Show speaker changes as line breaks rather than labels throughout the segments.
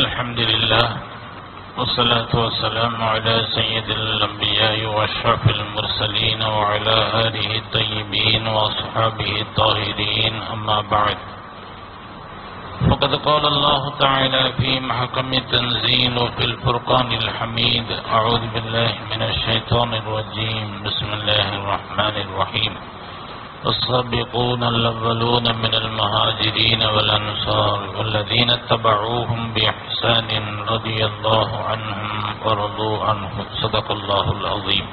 الحمد لله والصلاة والسلام على سيد الأنبياء وأشرف المرسلين وعلى آله الطيبين وأصحابه الطاهرين. أما بعد فقد قال الله تعالى في محكم التنزيل وفي الفرقان الحميد أعوذ بالله من الشيطان الرجيم. بسم الله الرحمن الرحيم. السابقون الأولون من المهاجرين والأنصار والذين اتبعوهم بإحسان رضي الله عنهم ورضوا عنه صدق الله العظيم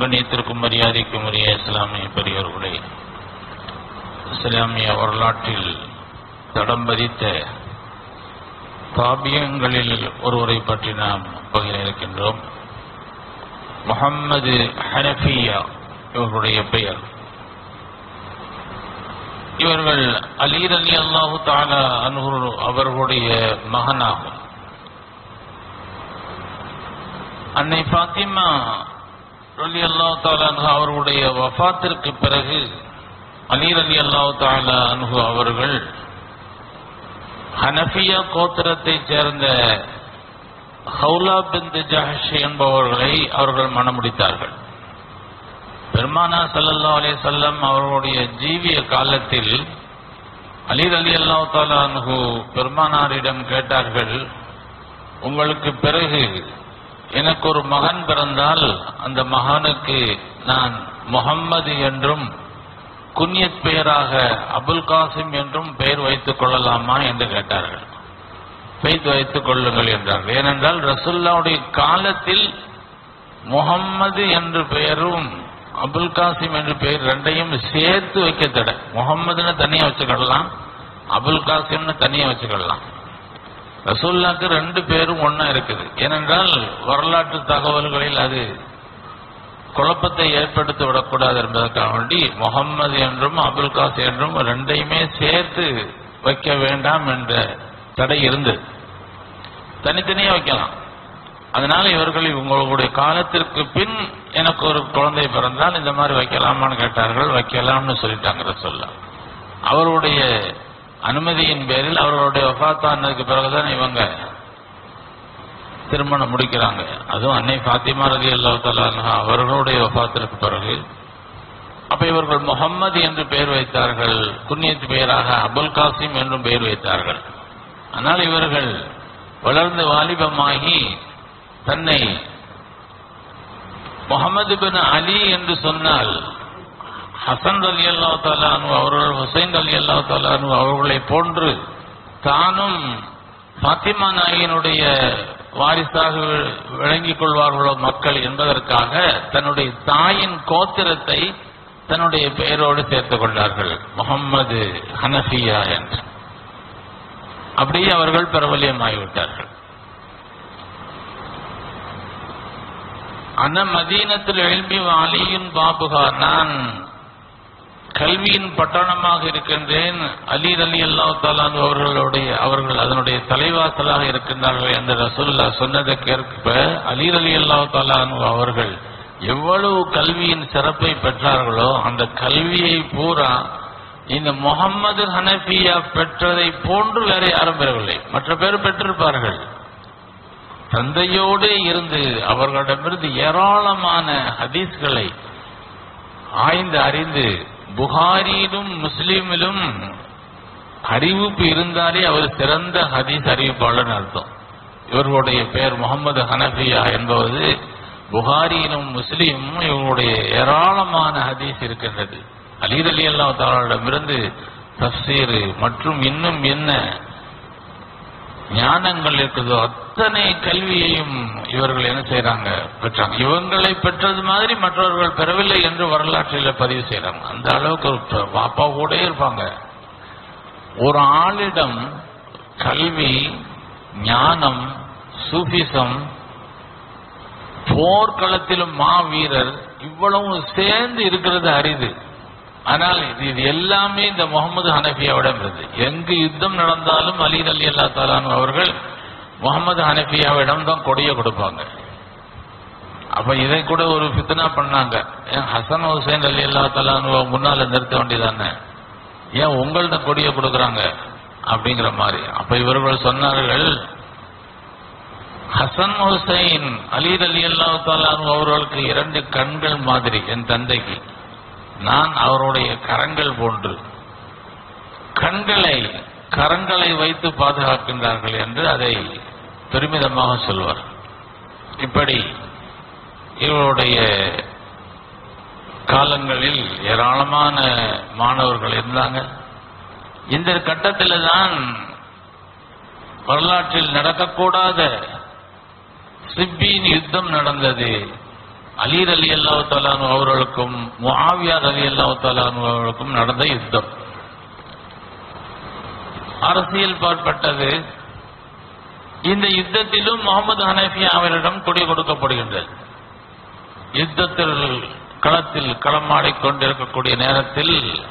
கண்ணியத்திற்கும் மரியாதைக்கும் உரிய இஸ்லாமிய பெரியவர்களே இஸ்லாமிய வரலாற்றில் தடம் பதித்த காபியங்களில் ஒருவரை பற்றி நாம் பகிர இருக்கின்றோம் முகம்மது ஹனஃபியா இவர்களுடைய பெயர் இவர்கள் அலீர் அலி அல்லாஹு தாலா அன்ஹு அவர்களுடைய மகனாகும். அன்னை பாத்திமா அலி அல்லாஹு தாலா அவர்களுடைய வஃபாத்திற்கு பிறகு அலீர் அலி அல்லாஹு தாலா அன்ஹு அவர்கள் ஹனஃபியா கோத்திரத்தைச் சேர்ந்த ஹவுலா பிந்து ஜஹஷ் என்பவர்களை அவர்கள் மணமுடித்தார்கள். பெருமானா சல்லல்லா அலே சொல்லம் அவர்களுடைய ஜீவிய காலத்தில் அலீர் அலி அல்லா பெருமானாரிடம் கேட்டார்கள் உங்களுக்கு பிறகு எனக்கு ஒரு மகன் பிறந்தால் அந்த மகனுக்கு நான் முகம்மது என்றும் குன்யத் பெயராக அபுல் காசிம் என்றும் பெயர் வைத்துக் கொள்ளலாமா? என்று கேட்டார்கள். பெய்து வைத்துக் கொள்ளுங்கள் என்றார்கள். ஏனென்றால் ரசுல்லாவுடைய காலத்தில் முகம்மது என்று பெயரும் அபுல் காசிம் என்று பெயர் ரெண்டையும் சேர்த்து வைக்க தடை முகம்மதுன்னு தனியா வச்சுக்கிடலாம் அபுல் காசிம்னு தனியா வச்சுக்கிடலாம். ரசூல்லாக்கு ரெண்டு பேரும் ஒன்னா இருக்குது. ஏனென்றால் வரலாற்று தகவல்களில் அது குழப்பத்தை ஏற்படுத்தி விடக்கூடாது என்பதற்காக வேண்டி முகம்மது என்றும் அபுல் காஸ் என்றும் ரெண்டையுமே சேர்த்து வைக்க வேண்டாம் என்ற தடை இருந்தது. தனித்தனியா வைக்கலாம். அதனால இவர்கள் உங்களுடைய காலத்திற்கு பின் எனக்கு ஒரு குழந்தை பிறந்தால் இந்த மாதிரி வைக்கலாமான்னு கேட்டார்கள். வைக்கலாம்னு சொல்லிட்டாங்க சொல்ல அவருடைய அனுமதியின் பேரில் அவர்களுடைய வஃத்தானதுக்கு பிறகுதான் இவங்க திருமணம் முடிக்கிறாங்க. அதுவும் அன்னை ஃபாத்திமா ரதி அல்லா அவர்களுடைய ஒஃபாத்திற்கு பிறகு. அப்ப இவர்கள் முகம்மது என்று பெயர் வைத்தார்கள். குன்னியத்து பெயராக அபுல் காசிம் என்றும் பெயர் வைத்தார்கள். ஆனால் இவர்கள் வளர்ந்து வாலிபமாகி தன்னை முகமது பின் அலி என்று சொன்னால் ஹசன் அலி அல்லா தாலானு அவர்கள் ஹுசைன் அலி அல்லா தாலானு அவர்களை போன்று தானும் பாத்திமா நாயினுடைய வாரிசாக விளங்கிக் கொள்வார்களோ மக்கள் என்பதற்காக தன்னுடைய தாயின் கோத்திரத்தை தன்னுடைய பெயரோடு சேர்த்துக் கொண்டார்கள். முகம்மது ஹனஃபியா என்று. அப்படியே அவர்கள் பிரபலியமாகிவிட்டார்கள். அன மதீனத்தில் எழும்பி அலியின் பாபுகா. நான் கல்வியின் பட்டணமாக இருக்கின்றேன். அலி அலி அல்லா தாலான் அவர்களுடைய அவர்கள் அதனுடைய தலைவாசலாக இருக்கின்றார்கள் என்று ரசூல்லா சொன்னதற்கேற்ப அலீர் அலி அல்லா தாலான் அவர்கள் எவ்வளவு கல்வியின் சிறப்பை பெற்றார்களோ அந்த கல்வியை பூரா இந்த முகம்மது ஹனபியா பெற்றதை போன்று வேற யாரும் பெறவில்லை. மற்ற பேர் பெற்றிருப்பார்கள். தந்தையோடு இருந்து அவர்களிடமிருந்து ஏராளமான ஹதீஸ்களை ஆய்ந்து அறிந்து புகாரியிலும் முஸ்லீமிலும் அறிவிப்பு இருந்தாலே அவர் சிறந்த ஹதீஸ் அறிவிப்பாளர் அர்த்தம். இவர்களுடைய பெயர் முகமது ஹனபியா என்பது புகாரியிலும் முஸ்லீமும் இவருடைய ஏராளமான ஹதீஸ் இருக்கின்றது. அலீர் அலி அல்லா தாலிடமிருந்து தப்சீர் மற்றும் இன்னும் என்ன ஞானங்கள் இருக்குதோ. அத்தனை கல்வியையும் இவர்கள் என்ன செய்யறாங்க பெற்றாங்க. இவங்களை பெற்றது மாதிரி மற்றவர்கள் பெறவில்லை என்று வரலாற்றில் பதிவு செய்யறாங்க அந்த அளவுக்கு பாப்பா கூட இருப்பாங்க. ஒரு ஆளிடம் கல்வி ஞானம் சூபிசம் போர்க்களத்திலும் மாவீரர் இவ்வளவு சேர்ந்து இருக்கிறது அரிது. ஆனால் இது எல்லாமே இந்த முகமது ஹனபியாவிடம் இருந்தது எங்கு யுத்தம் நடந்தாலும் அலீர் அலி அல்லா தாலான் அவர்கள் முகமது ஹனஃபியாவிடம் தான் கொடிய கொடுப்பாங்க. அப்ப இதை கூட ஒரு பித்னா பண்ணாங்க. ஏன் ஹசன் ஹுசைன் அலி அல்லா தாலான் முன்னால நிறுத்த வேண்டியதானே? ஏன் உங்கள்ட்ட கொடிய கொடுக்குறாங்க? அப்படிங்கிற மாதிரி. அப்ப இவர்கள் சொன்னார்கள் ஹசன் ஹுசைன் அலி அலி அல்லாஹ் அவர்களுக்கு இரண்டு கண்கள் மாதிரி என் தந்தைக்கு. நான் அவருடைய கரங்கள் போன்று கண்களை கரங்களை வைத்து பாதுகாக்கின்றார்கள் என்று அதை பெருமிதமாக சொல்வார். இப்படி இவருடைய காலங்களில் ஏராளமான மாணவர்கள் இருந்தாங்க. இந்த கட்டத்தில் தான் வரலாற்றில் நடக்கக்கூடாத சிப்பியின் யுத்தம் நடந்தது. அலீர் அலி அல்லா தலானு அவர்களுக்கும் முஆவியார் அலி அல்லா தலானு அவர்களுக்கும் நடந்த யுத்தம். அரசியல் பாற்பட்டது. இந்த யுத்தத்திலும் முகமது ஹனஃபி அவரிடம் கொடி கொடுக்கப்படுகின்றது. யுத்தத்தில் களத்தில் களமாடிக் கொண்டிருக்கக்கூடிய நேரத்தில்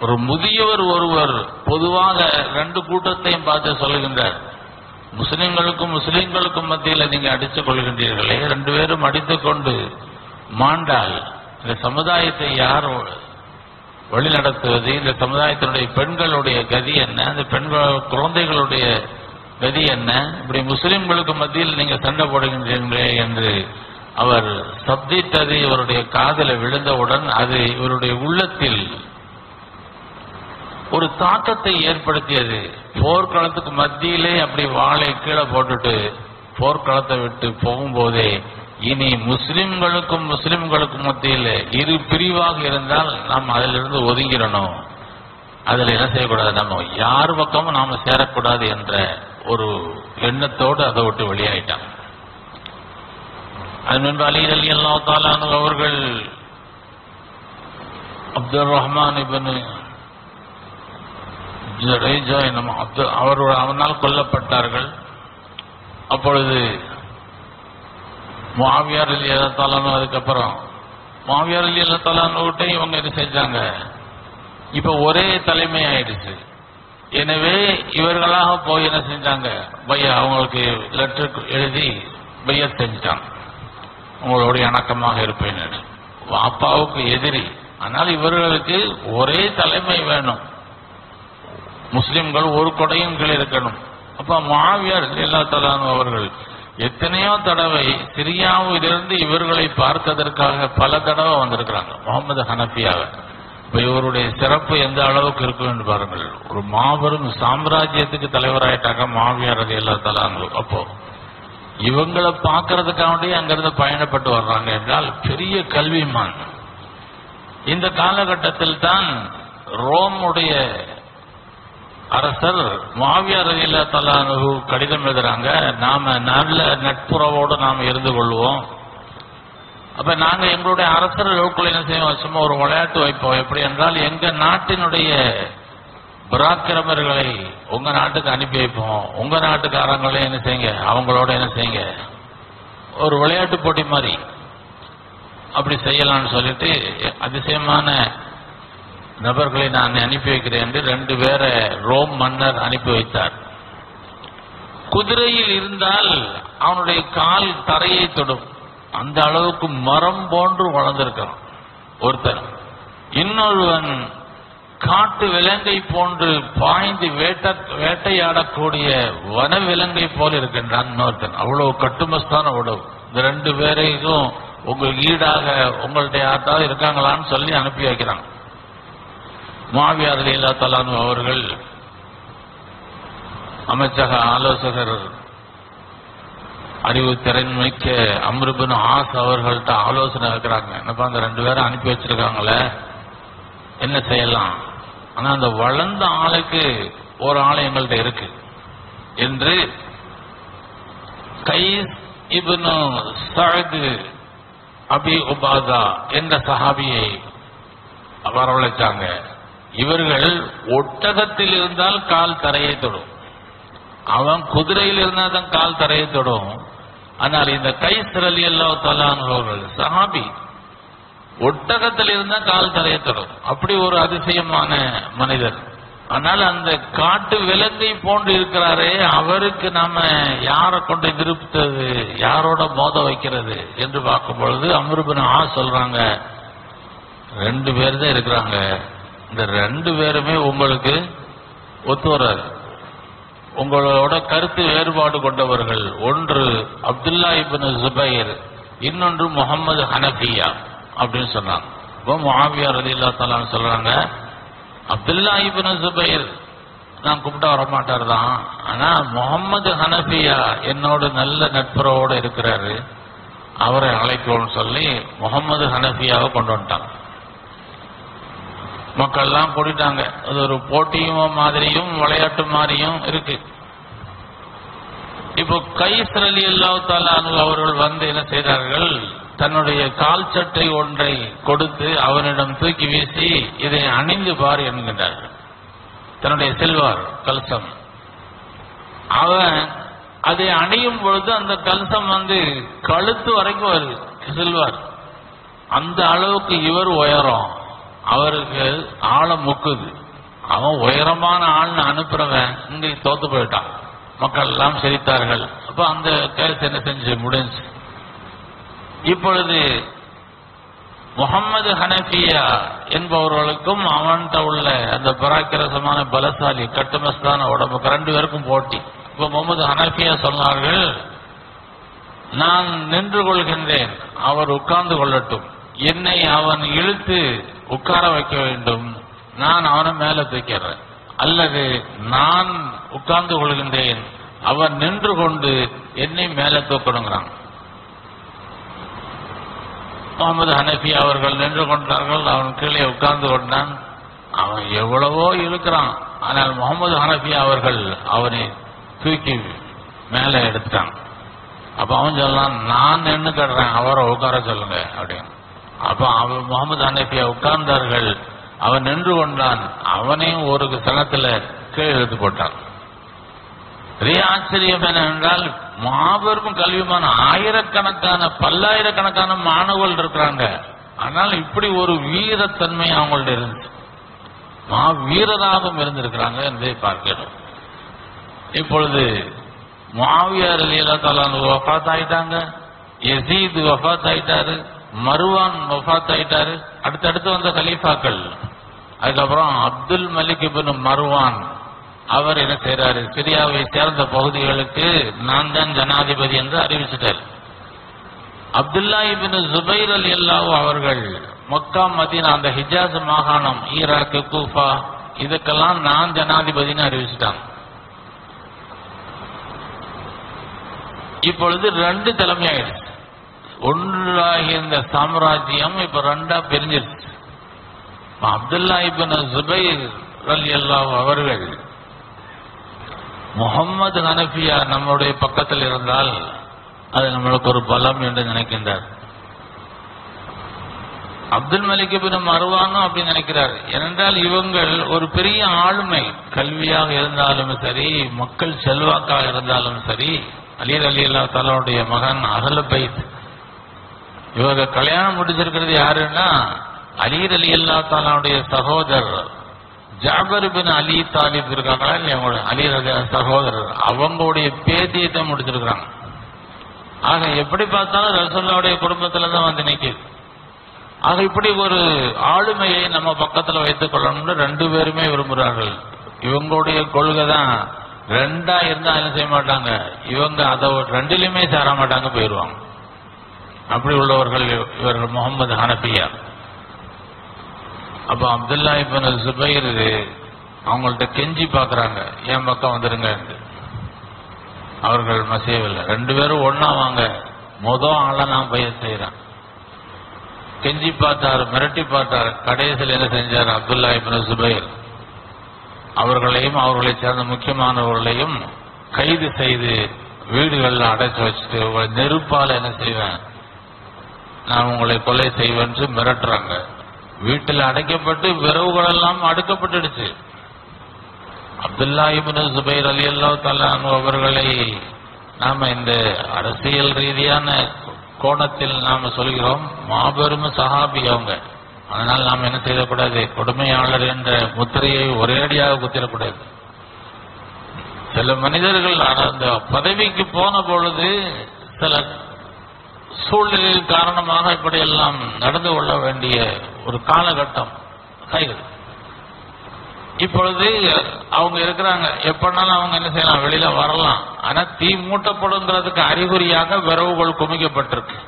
ஒரு முதியவர் ஒருவர் பொதுவாக ரெண்டு கூட்டத்தையும் பார்த்து சொல்லுகின்றார். முஸ்லிம்களுக்கும் முஸ்லிம்களுக்கும் மத்தியில் நீங்க அடித்துக் கொள்கின்றீர்களே ரெண்டு பேரும் அடித்துக் கொண்டு மாண்டால் இந்த சமுதாயத்தை யார் வழிநடத்துவது இந்த சமுதாயத்தினுடைய பெண்களுடைய கதி என்ன? இந்த பெண்கள் குழந்தைகளுடைய கதி என்ன? இப்படி முஸ்லிம்களுக்கு மத்தியில் நீங்க சண்டை போடுகின்றீர்களே என்று அவர் சப்தித்தது இவருடைய காதல விழுந்தவுடன் அது இவருடைய உள்ளத்தில் ஒரு தாக்கத்தை ஏற்படுத்தியது. போர்க்களத்துக்கு மத்தியிலே அப்படி வாழை கீழே போட்டுட்டு போர்க்களத்தை விட்டு போகும்போதே இனி முஸ்லிம்களுக்கும் முஸ்லிம்களுக்கும் மத்தியில் இரு பிரிவாக இருந்தால் நாம் அதிலிருந்து ஒதுங்கிடணும். அதில் என்ன செய்யக்கூடாது? நம்ம யார் பக்கமும் நாம சேரக்கூடாது என்ற ஒரு எண்ணத்தோடு அதை விட்டு வெளியாயிட்டாங்க அது முன்பு அலி அலி அல்லா தாலானு அவர்கள் அப்துல் ரஹ்மான் இபனு ஜடேஜா என்னும் அப்துல் அவர் அவனால் கொல்லப்பட்டார்கள். அப்பொழுது மாவியார் அலி அல்லத்தாலானு அதுக்கப்புறம் மாவியார் அலி அல்லத்தாலானுகிட்டே இவங்க இது செஞ்சாங்க. இப்ப ஒரே தலைமை ஆயிடுச்சு. எனவே இவர்களாக போய் என்ன செஞ்சாங்க? பையா அவங்களுக்கு லெட்டர் எழுதி பைய செஞ்சிட்டாங்க. உங்களோட இணக்கமாக இருப்பேன் அப்பாவுக்கு எதிரி. ஆனால் இவர்களுக்கு ஒரே தலைமை வேணும். முஸ்லிம்கள் ஒரு கொடையும் கீழ் இருக்கணும் அப்ப மாவியர் எல்லா தலான் அவர்கள் எத்தனையோ தடவை சிரியாவிலிருந்து இவர்களை பார்த்ததற்காக பல தடவை வந்திருக்கிறாங்க. முகமது ஹனபியாக இப்ப இவருடைய சிறப்பு எந்த அளவுக்கு இருக்கும் என்று பாருங்கள். ஒரு மாபெரும் சாம்ராஜ்யத்துக்கு தலைவராயிட்டாங்க மாவியார் அது எல்லா தலானு அப்போ இவங்களை பார்க்கறதுக்காண்டி அங்கிருந்து பயணப்பட்டு வர்றாங்க என்றால் பெரிய கல்விமான் இந்த காலகட்டத்தில் தான் ரோமுடைய அரசர் மாவியார் ரயிலா தலானு கடிதம் எழுதுறாங்க. நாம நல்ல நட்புறவோடு நாம் இருந்து கொள்வோம். அப்ப நாங்க எங்களுடைய அரசர்களுக்குள்ள என்ன செய்வோம்? சும்மா ஒரு விளையாட்டு வைப்போம். எப்படி என்றால் எங்க நாட்டினுடைய பராக்கிரமர்களை உங்க நாட்டுக்கு அனுப்பி வைப்போம். உங்க நாட்டுக்காரங்களே என்ன செய்யுங்க? அவங்களோட என்ன செய்யுங்க? ஒரு விளையாட்டு போட்டி மாதிரி. அப்படி செய்யலாம்னு சொல்லிட்டு அதிசயமான நபர்களை நான் அனுப்பி வைக்கிறேன் என்று ரெண்டு பேரை ரோம் மன்னர் அனுப்பி வைத்தார். குதிரையில் இருந்தால் அவனுடைய கால் தரையை தொடும். அந்த அளவுக்கு மரம் போன்று வளர்ந்திருக்கிறான் ஒருத்தன். இன்னொருவன் காட்டு விலங்கை போன்று பாய்ந்து வேட்ட வேட்டையாடக்கூடிய வன விலங்கை போல இருக்கின்றான் இன்னொருத்தன். அவ்வளவு கட்டுமஸ்தான உடவு இந்த ரெண்டு பேரையும் உங்களுக்கு ஈடாக உங்கள்ட்ட யார்த்தாவது இருக்காங்களான்னு சொல்லி அனுப்பி வைக்கிறாங்க மாவியார் லீலா தலானு அவர்கள் அமைச்சக ஆலோசகர் அறிவு திறன்மிக்க அம்ருபின் ஆஸ் அவர்கள்ட்ட ஆலோசனை இருக்கிறாங்க என்னப்பா அந்த ரெண்டு பேரும் அனுப்பி வச்சிருக்காங்களே? என்ன செய்யலாம்? ஆனா அந்த வளர்ந்த ஆளுக்கு ஒரு ஆள் எங்கள்கிட்ட இருக்கு என்று கைஸ் இப்னு சஅது அபி உபாதா என்ற சஹாபியை வரவழைச்சாங்க. இவர்கள் ஒட்டகத்தில் இருந்தால் கால் தரையை தொடும். அவன் குதிரையில் இருந்தால் தான் கால் தரையை தொடும். ஆனால் இந்த கை அலி அல்லா தலான்கள் சஹாபி ஒட்டகத்தில் இருந்தால் கால் தரையை தொடும். அப்படி ஒரு அதிசயமான மனிதர். ஆனால் அந்த காட்டு விலங்கை போன்று இருக்கிறாரே அவருக்கு நாம யாரை கொண்டு திருப்தது யாரோட மோத வைக்கிறது என்று பார்க்கும் பொழுது அமிர்பன் ஆ சொல்றாங்க. ரெண்டு பேர் தான் இருக்கிறாங்க. இந்த ரெண்டு பேருமே உங்களுக்கு ஒத்து வராது. உங்களோட கருத்து வேறுபாடு கொண்டவர்கள். ஒன்று அப்துல்லா இபின் ஜுபைர் இன்னொன்று முகமது ஹனஃபியா அப்படின்னு சொன்னாங்க. இப்போ முஆவியா இல்லா தஆலா சொல்றாங்க அப்துல்லா இபின் ஜுபைர் நான் கும்பிட்டா வரமாட்டார் தான். ஆனா முகமது ஹனஃபியா என்னோட நல்ல நட்புறவோட இருக்கிறாரு. அவரை அழைக்கணும்னு சொல்லி முகமது ஹனஃபியாவை கொண்டு வந்துட்டாங்க. மக்கள்லாம் கூட்டிட்டாங்க அது ஒரு போட்டியும் மாதிரியும் விளையாட்டு மாதிரியும் இருக்கு. இப்போ கைஸ் அலி அல்லாஹ் அவர்கள் வந்து என்ன செய்தார்கள்? தன்னுடைய கால் சட்டை ஒன்றை கொடுத்து அவனிடம் தூக்கி வீசி இதை அணிந்து பார் என்கின்றார்கள். தன்னுடைய செல்வார் கல்சம். அவன் அதை அணியும் பொழுது அந்த கல்சம் வந்து கழுத்து வரைக்கும் வருது செல்வார். அந்த அளவுக்கு இவர் உயரம். அவருக்கு ஆழம் முக்குது. அவன் உயரமான ஆள்னு அனுப்புறவன் இங்க தோத்து போயிட்டான். மக்கள் எல்லாம் சிரித்தார்கள். அப்ப அந்த கேஸ் என்ன செஞ்சு? முடிஞ்சு. இப்பொழுது முகமது ஹனஃபியா என்பவர்களுக்கும் அவன்கிட்ட உள்ள அந்த பராக்கிரசமான பலசாலி கட்டுமஸ்தான உடம்புக்கு ரெண்டு பேருக்கும் போட்டி. இப்ப முகமது ஹனஃபியா சொன்னார்கள் நான் நின்று கொள்கின்றேன். அவர் உட்கார்ந்து கொள்ளட்டும். என்னை அவன் இழுத்து உட்கார வைக்க வேண்டும். நான் அவனை மேல தூக்கிறேன் அல்லது நான் உட்கார்ந்து கொள்கின்றேன். அவன் நின்று கொண்டு என்னை மேல தூக்கணுங்கிறான் முகமது ஹனஃபி அவர்கள் நின்று கொண்டார்கள். அவன் கீழே உட்கார்ந்து கொண்டான். அவன் எவ்வளவோ இழுக்கிறான் ஆனால் முகமது ஹனஃபி அவர்கள் அவனை தூக்கி மேலே எடுத்துட்டான். அப்ப அவன் சொல்லலாம் நான் நின்று கட்டுறேன் அவரை உட்கார சொல்லுங்க அப்படின்னு. அப்ப அவன் முகமது ஹனஃபியா உட்கார்ந்தார்கள். அவன் நின்று கொண்டான். அவனையும் ஒரு சனத்துல கீழே எடுத்து போட்டான். பெரிய ஆச்சரியம் என்னவென்றால் மாபெரும் கல்விமான ஆயிரக்கணக்கான பல்லாயிரக்கணக்கான மாணவர்கள் இருக்கிறாங்க. ஆனால் இப்படி ஒரு வீரத்தன்மை அவங்கள்ட்ட இருந்துச்சு. மா வீரராகவும் இருந்திருக்கிறாங்க என்பதை பார்க்கிறோம். இப்பொழுது மாவியார் லீலா தலான் வஃபாத் ஆயிட்டாங்க. எசீது வஃபாத் ஆயிட்டாரு. மருவான் வஃத் ஆயிட்டாரு. அடுத்தடுத்து வந்த கலீஃபாக்கள். அதுக்கப்புறம் அப்துல் மலிக் இபின் மருவான். அவர் என்ன செய்றாரு? சிரியாவை சேர்ந்த பகுதிகளுக்கு நான் தான் ஜனாதிபதி என்று அறிவிச்சிட்டார். அப்துல்லா இபின் ஜுபைர் அலி அல்லாஹ் அவர்கள் மக்கா மதீனா அந்த ஹிஜாஸ் மாகாணம் ஈராக்கு கூஃபா இதுக்கெல்லாம் நான் ஜனாதிபதினு அறிவிச்சிட்டாங்க. இப்பொழுது ரெண்டு தலைமையாயிடுச்சு ஒன்றாகிய இந்த சாம்ராஜ்யம் இப்ப ரெண்டா பிரிஞ்சிருச்சு. அப்துல்லா இபின் ஜுபைர் அலி அல்லாஹ் அவர்கள் முகம்மது ஹனஃபியா நம்முடைய பக்கத்தில் இருந்தால் அது நம்மளுக்கு ஒரு பலம் என்று நினைக்கின்றார். அப்துல் மலிக் பின் மருவானும் அப்படி நினைக்கிறார். ஏனென்றால் இவங்கள் ஒரு பெரிய ஆளுமை. கல்வியாக இருந்தாலும் சரி மக்கள் செல்வாக்காக இருந்தாலும் சரி அலியர் அலி அல்லா தாலாவுடைய மகன் அகல பைத் இவங்க கல்யாணம் முடிச்சிருக்கிறது யாருன்னா அலீர் அலி அல்லா தாலாவுடைய சகோதரர். ஜாபர் பின் அலி தாலிப் இருக்காங்களா? இல்லையா அலி சகோதரர். அவங்களுடைய பேத்தியை தான் முடிச்சிருக்கிறாங்க. ஆக எப்படி பார்த்தாலும் ரசோல்லாவுடைய குடும்பத்துல தான் வந்து நிற்கிது ஆக இப்படி ஒரு ஆளுமையை நம்ம பக்கத்துல வைத்துக் கொள்ளணும்னு ரெண்டு பேருமே விரும்புகிறார்கள். இவங்களுடைய கொள்கை தான் ரெண்டா இருந்தா என்ன செய்ய மாட்டாங்க? இவங்க அதை ரெண்டிலுமே சேர மாட்டாங்க போயிடுவாங்க அப்படி உள்ளவர்கள் இவர்கள் முகமது ஹனபியா அப்ப அப்துல்லா இப்ப சுபைர் அவங்கள்ட்ட கெஞ்சி பாக்குறாங்க என் பக்கம் வந்துருங்க? அவர்கள் மசியவில்லை. ரெண்டு பேரும் ஒன்னா வாங்க. மொதல் ஆள நான் பயிர் செய்யறேன் கெஞ்சி பார்த்தாரு மிரட்டி பார்த்தாரு. கடைசியில் என்ன செஞ்சார் அப்துல்லா இப்னு சுபைர்? அவர்களையும் அவர்களை சேர்ந்த முக்கியமானவர்களையும் கைது செய்து வீடுகளில் அடைச்சு வச்சுட்டு நெருப்பால் என்ன செய்வேன்? நான் உங்களை கொலை செய்வேன் மிரட்டுறாங்க. வீட்டில் அடைக்கப்பட்டு விரவுகள் எல்லாம் அடுக்கப்பட்டுடுச்சு. அப்துல்லா இபின் சுபைர் அலி அல்லா தலான் அவர்களை நாம இந்த அரசியல் ரீதியான கோணத்தில் நாம சொல்கிறோம். மாபெரும் சஹாபி அவங்க. அதனால் நாம் என்ன செய்யக்கூடாது? கொடுமையாளர் என்ற முத்திரையை ஒரேடியாக குத்திடக்கூடாது. சில மனிதர்கள் அந்த பதவிக்கு போன பொழுது சில சூழ்நிலை காரணமாக இப்படியெல்லாம் நடந்து கொள்ள வேண்டிய ஒரு காலகட்டம் கைகள். இப்பொழுது அவங்க இருக்கிறாங்க. எப்பனாலும் அவங்க என்ன செய்யலாம்? வெளியில வரலாம். ஆனா தீ மூட்டப்படுங்கிறதுக்கு அறிகுறியாக விரவுகள் குமிக்கப்பட்டிருக்கு.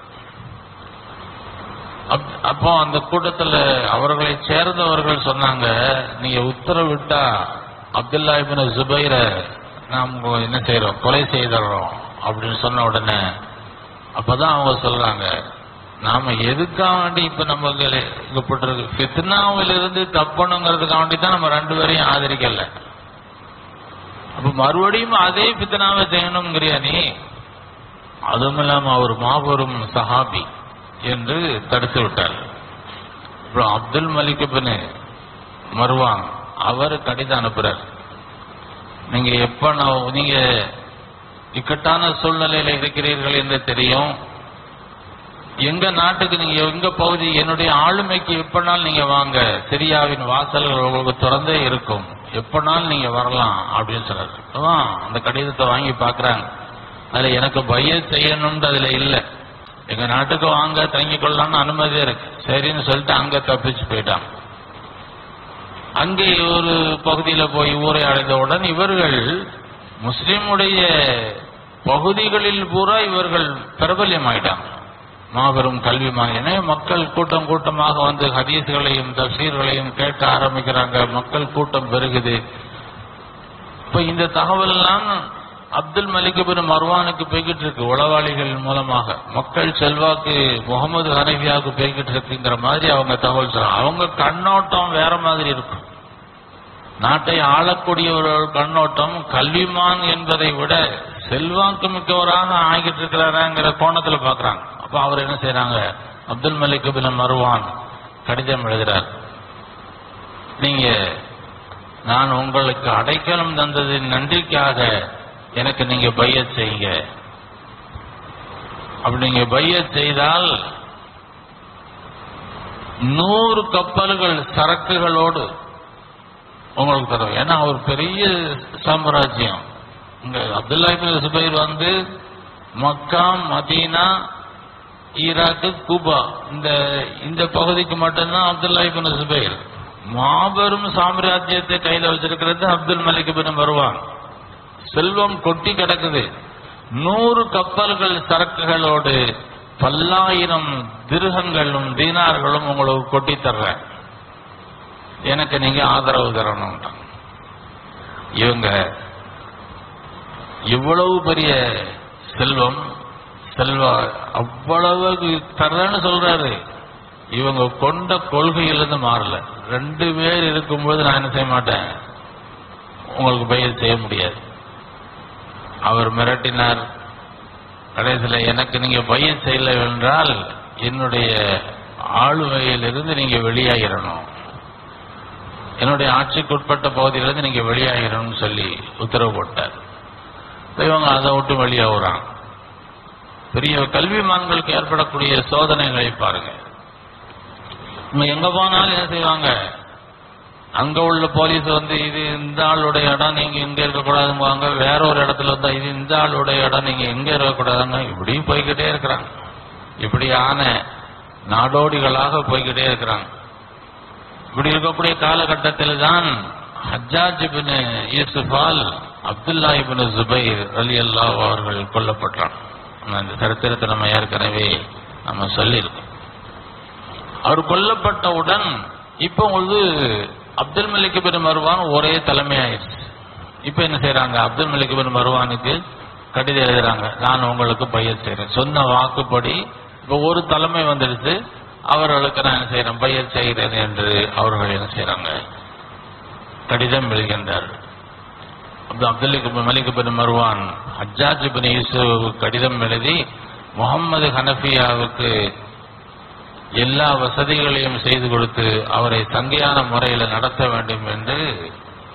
அப்போ அந்த கூட்டத்துல அவர்களை சேர்ந்தவர்கள் சொன்னாங்க நீங்க உத்தரவிட்டா அப்துல்லா இபின் ஜுபைர நாம் என்ன செய்யறோம் கொலை செய்தோம் அப்படின்னு சொன்ன உடனே அப்பதான் அவங்க சொல்றாங்க நாம எதுக்காக வேண்டி இப்ப நம்ம இங்க இங்க ஃபித்னாவிலிருந்து தப்பணுங்கிறதுக்காக தான் நம்ம ரெண்டு பேரையும் ஆதரிக்கல. அப்ப மறுபடியும் அதே ஃபித்னாவை செய்யணுங்கிறியா நீ? அதுவும் இல்லாம அவர் மாபெரும் சஹாபி என்று தடுத்து விட்டார். அப்புறம் அப்துல் மலிக் பின் மருவான் அவர் கடிதம் அனுப்புறார். நீங்க எப்ப நான் நீங்க இக்கட்டான சூழ்நிலையில் இருக்கிறீர்கள் என்று தெரியும். எங்க நாட்டுக்கு நீங்க எங்க பகுதி என்னுடைய ஆளுமைக்கு எப்பனாலும் நீங்க வாங்க சிரியாவின் வாசல்கள் உங்களுக்கு திறந்தே இருக்கும். எப்பனாலும் நீங்க வரலாம் அப்படின்னு சொல்றாரு. அந்த கடிதத்தை வாங்கி பாக்குறாங்க. அதுல எனக்கு பய செய்யணும்னு அதுல இல்ல. எங்க நாட்டுக்கு வாங்க தங்கிக் கொள்ளலாம்னு அனுமதி இருக்கு. சரின்னு சொல்லிட்டு அங்க தப்பிச்சு போயிட்டாங்க. அங்கே ஒரு பகுதியில போய் ஊரை அடைந்தவுடன் இவர்கள் முஸ்லிமுடைய பகுதிகளில் பூரா இவர்கள் பிரபல்யமாயிட்டாங்க. மாபெரும் கல்வி மாயினே மக்கள் கூட்டம் கூட்டமாக வந்து ஹதீஸ்களையும் தசீர்களையும் கேட்க ஆரம்பிக்கிறாங்க. மக்கள் கூட்டம் பெருகுது. இப்ப இந்த தகவல் எல்லாம் அப்துல் மலிகபின் மர்வானுக்கு போய்கிட்டு இருக்கு உளவாளிகள் மூலமாக. மக்கள் செல்வாக்கு முகமது ஹனவியாவுக்கு போய்கிட்டு இருக்குங்கிற மாதிரி அவங்க தகவல் சொல்றாங்க. அவங்க கண்ணோட்டம் வேற மாதிரி இருக்கும். நாட்டை ஆளக்கூடிய ஒரு கண்ணோட்டம் கல்விமான் என்பதை விட செல்வாக்கு மிக்கவராக ஆகிட்டு இருக்கிறாராங்கிற கோணத்துல பாக்குறாங்க. அப்ப அவர் என்ன செய்யறாங்க அப்துல் மலிக் பின் மருவான் கடிதம் எழுதுறார். நீங்க நான் உங்களுக்கு அடைக்கலம் தந்ததின் நன்றிக்காக எனக்கு நீங்க பைய செய்யுங்க. அப்படி நீங்க பைய செய்தால் நூறு கப்பல்கள் சரக்குகளோடு உங்களுக்கு தருவோம் ஏன்னா ஒரு பெரிய சாம்ராஜ்யம். இங்க அப்துல்லா சுபைர் வந்து மக்கா மதீனா ஈராக்கு கூபா. இந்த இந்த பகுதிக்கு மட்டும்தான் அப்துல்லா இப்னு சுபைர் மாபெரும் சாம்ராஜ்யத்தை கையில் வச்சிருக்கிறது அப்துல் மலிக் பின் வருவான் செல்வம் கொட்டி கிடக்குது. நூறு கப்பல்கள் சரக்குகளோடு பல்லாயிரம் திருகங்களும் தீனார்களும் உங்களுக்கு கொட்டி தர்றேன். எனக்கு நீங்க ஆதரவு தரணும் இவங்க இவ்வளவு பெரிய செல்வம் செல்வா அவ்வளவு தர்றேன்னு சொல்றாரு. இவங்க கொண்ட கொள்கையிலிருந்து மாறல. ரெண்டு பேர் இருக்கும்போது நான் என்ன செய்ய மாட்டேன்? உங்களுக்கு பயிர் செய்ய முடியாது. அவர் மிரட்டினார். கடைசியில் எனக்கு நீங்க பயிர் செய்யலை என்றால் என்னுடைய ஆளுமையிலிருந்து நீங்க வெளியாகிடணும் என்னுடைய ஆட்சிக்கு உட்பட்ட பகுதியிலிருந்து நீங்க வெளியாகிடணும்னு சொல்லி உத்தரவு போட்டார். இவங்க அதை விட்டு வெளியாகுறாங்க பெரிய கல்விமான்களுக்கு ஏற்படக்கூடிய சோதனைகளை பாருங்க. நம்ம எங்க போனாலும் என்ன செய்வாங்க? அங்க உள்ள போலீஸ் வந்து இது இந்த ஆளுடைய இடம் நீங்க இங்க இருக்கக்கூடாதுங்க வேற ஒரு இடத்துல வந்தா இது இந்த ஆளுடைய இடம் நீங்க எங்க இருக்கக்கூடாதுங்க. இப்படியும் போய்கிட்டே இருக்கிறாங்க. இப்படியான நாடோடிகளாக போய்கிட்டே இருக்கிறாங்க. இப்படி இருக்கக்கூடிய காலகட்டத்தில் தான் ஹஜாஜ் இபின் யூசுஃபால் அப்துல்லா இபின் ஜுபைர் அலி அல்லாஹ் அவர்கள் கொல்லப்பட்டான் அந்த சரித்திரத்தை நம்ம ஏற்கனவே நம்ம சொல்லியிருக்கோம். அவர் கொல்லப்பட்டவுடன் இப்போ வந்து அப்துல் மலிக் பின் மருவான் ஒரே தலைமை ஆயிடுச்சு இப்போ என்ன செய்யறாங்க அப்துல் மலிக் பின் மருவானுக்கு கடிதம் எழுதுறாங்க. நான் உங்களுக்கு பயிர் செய்யறேன் சொன்ன வாக்குப்படி இப்போ ஒரு தலைமை வந்துடுச்சு. அவர்களுக்கு நான் என்ன செய்யறேன் பயிர் செய்கிறேன் என்று அவர்கள் என்ன செய்யறாங்க கடிதம் எழுகின்றார். Abdul Malik bin Marwan Hajjaj bin Yusuf கடிதம் எழுதி முகமது ஹனஃபியாவுக்கு எல்லா வசதிகளையும் செய்து கொடுத்து அவரை சங்கையான முறையில் நடத்த வேண்டும் என்று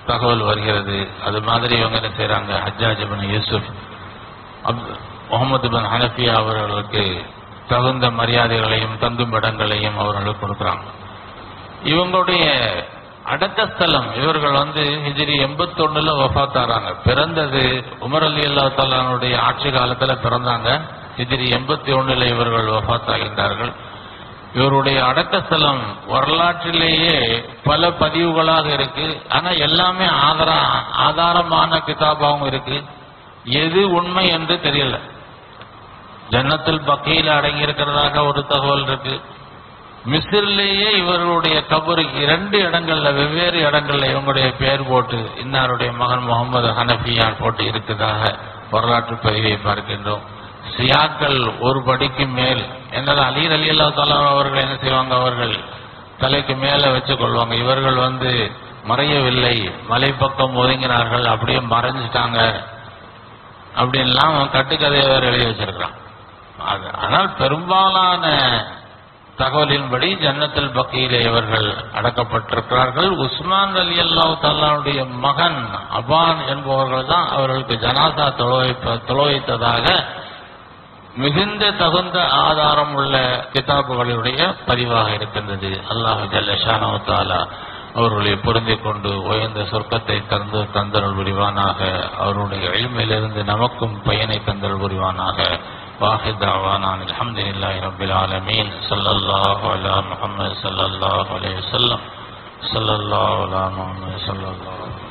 தகவல் வருகிறது. அது மாதிரி இவங்க என்ன செய்யறாங்க ஹஜ்ஜாஜ் பின் யூசுப் அப்- முகமது பின் ஹனஃபியா அவர்களுக்கு தகுந்த மரியாதைகளையும் தங்கும் இடங்களையும் அவர்களுக்கு கொடுக்குறாங்க. இவங்களுடைய அடக்க ஸ்தலம் இவர்கள் வந்து ஹிஜ்ரி எண்பத்தொன்னுல வஃபாத்தாராங்க பிறந்தது உமர் அலி அல்லா தலானுடைய ஆட்சி காலத்துல பிறந்தாங்க. ஹிஜிரி எண்பத்தி ஒண்ணுல இவர்கள் வஃபாத்தாகின்றார்கள் இவருடைய அடக்கஸ்தலம் வரலாற்றிலேயே பல பதிவுகளாக இருக்கு. ஆனா எல்லாமே ஆதார ஆதாரமான கிதாபாகவும் இருக்கு. எது உண்மை என்று தெரியல. ஜன்னத்தில் பக்கையில் அடங்கி இருக்கிறதாக ஒரு தகவல் இருக்கு. மிஸ்ரிலேயே இவர்களுடைய கபரு இரண்டு இடங்கள்ல வெவ்வேறு இடங்கள்ல இவங்களுடைய பெயர் போட்டு இன்னாருடைய மகன் முகமது ஹனஃபியான் போட்டு இருக்கிறதாக வரலாற்று பதிவை பார்க்கின்றோம். சியாக்கள் ஒரு படிக்கு மேல் என்னது அலீர் அலி அல்லா அவர்கள் என்ன செய்வாங்க? அவர்கள் தலைக்கு மேல வச்சுக் கொள்வாங்க. இவர்கள் வந்து மறையவில்லை மலைப்பக்கம் ஒதுங்கினார்கள் அப்படியே மறைஞ்சிட்டாங்க அப்படின்லாம் கட்டுக்கதையை வேற எழுதி வச்சிருக்கிறான். ஆனால் பெரும்பாலான தகவலின்படி ஜன்னத்தில் பக்கியிலே இவர்கள் அடக்கப்பட்டிருக்கிறார்கள். உஸ்மான் அலி அல்லா தல்லாவுடைய மகன் அபான் என்பவர்கள் தான் அவர்களுக்கு ஜனாதா தொலைவைப்ப மிகுந்த தகுந்த ஆதாரம் உள்ள கிதாபுகளுடைய பதிவாக இருக்கின்றது. அல்லாஹ் ஜல்லஷானவத்தாலா அவர்களை பொருந்திக் கொண்டு உயர்ந்த சொர்க்கத்தை தந்து தந்தல் புரிவானாக. அவருடைய எளிமையிலிருந்து நமக்கும் பயனை தந்தல் புரிவானாக. وآخر دعوانا عن الحمد لله رب العالمين صلى الله على محمد صلى الله عليه وسلم. صلى الله على محمد صلى الله عليه وسلم.